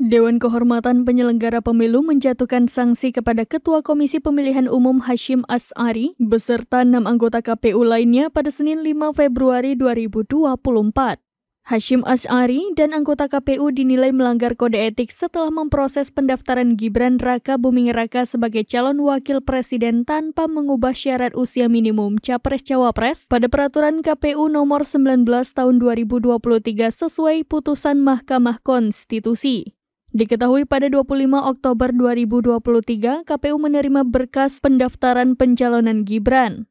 Dewan Kehormatan Penyelenggara Pemilu menjatuhkan sanksi kepada Ketua Komisi Pemilihan Umum Hashim As'ari beserta enam anggota KPU lainnya pada Senin 5 Februari 2024. Hashim As'ari dan anggota KPU dinilai melanggar kode etik setelah memproses pendaftaran Gibran Raka Buming Raka sebagai calon wakil presiden tanpa mengubah syarat usia minimum capres-cawapres pada peraturan KPU nomor 19 tahun 2023 sesuai putusan Mahkamah Konstitusi. Diketahui pada 25 Oktober 2023, KPU menerima berkas pendaftaran pencalonan Gibran.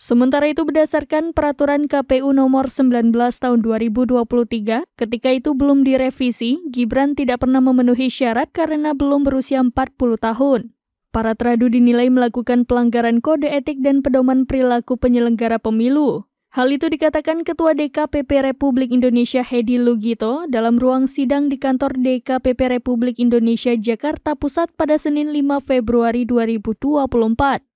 Sementara itu berdasarkan peraturan KPU nomor 19 tahun 2023, ketika itu belum direvisi, Gibran tidak pernah memenuhi syarat karena belum berusia 40 tahun. Para teradu dinilai melakukan pelanggaran kode etik dan pedoman perilaku penyelenggara pemilu. Hal itu dikatakan Ketua DKPP Republik Indonesia Hedi Lugito dalam ruang sidang di kantor DKPP Republik Indonesia Jakarta Pusat pada Senin 5 Februari 2024.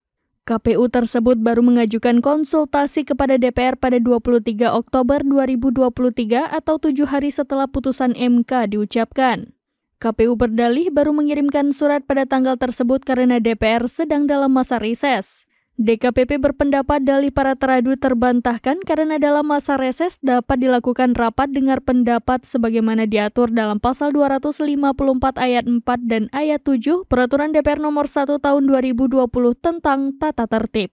KPU tersebut baru mengajukan konsultasi kepada DPR pada 23 Oktober 2023 atau tujuh hari setelah putusan MK diucapkan. KPU berdalih baru mengirimkan surat pada tanggal tersebut karena DPR sedang dalam masa rises. DKPP berpendapat dalih para teradu terbantahkan karena dalam masa reses dapat dilakukan rapat dengar pendapat sebagaimana diatur dalam pasal 254 ayat 4 dan ayat 7 Peraturan DPR nomor 1 tahun 2020 tentang tata tertib.